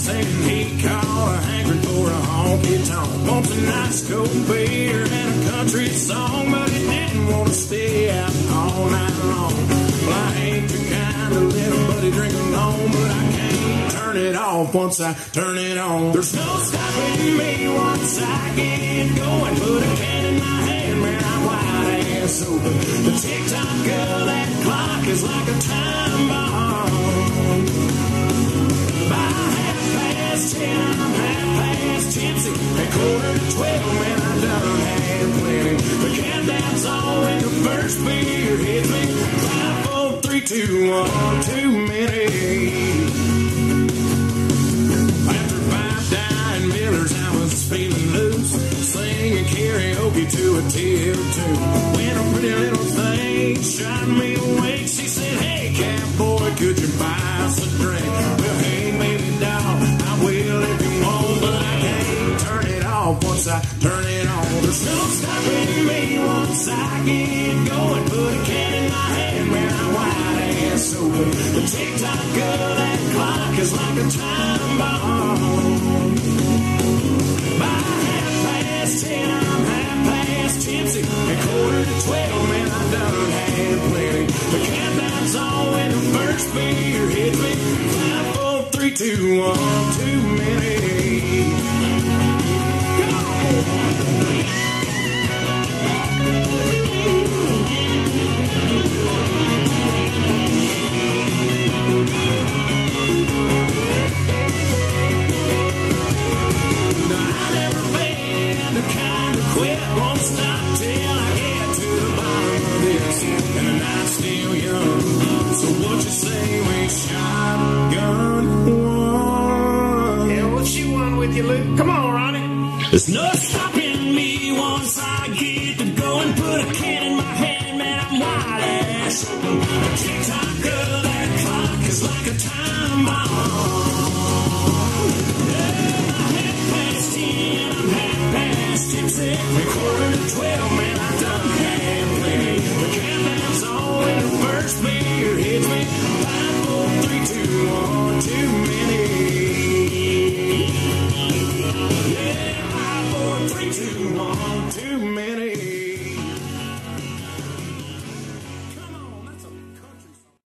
Saying he caught a hankering for a honky tonk. Wants a nice cold beer and a country song, but he didn't want to stay out all night long. Well, I ain't the kind of little buddy drinking alone, but I can't turn it off once I turn it on. There's no stopping me once I get going. Put a can in my hand, man, I'm wide ass open. The tick-tock of that clock is like a time bomb. 12 I done had plenty. The countdown song and the first beer hit me. Five, four, three, two, one, too many. After five dying millers, I was feeling loose, singing karaoke to a tear tune. When a pretty little thing shot me away. I turn it on. There's no stopping me once I get going. Put a can in my hand, man, I'm wide ass open. The tick-tock of that clock is like a time bomb. By half past ten, I'm half past tipsy. At quarter to twelve, man, I done had plenty. The countdown's on when the first beer hits me. Five, four, three, two, one, too many. There's no stopping me once I get to go and put a can in my hand, man, I'm wild ass open. The of that clock is like a time bomb. Yeah, I'm half past ten, I'm half past tipsy.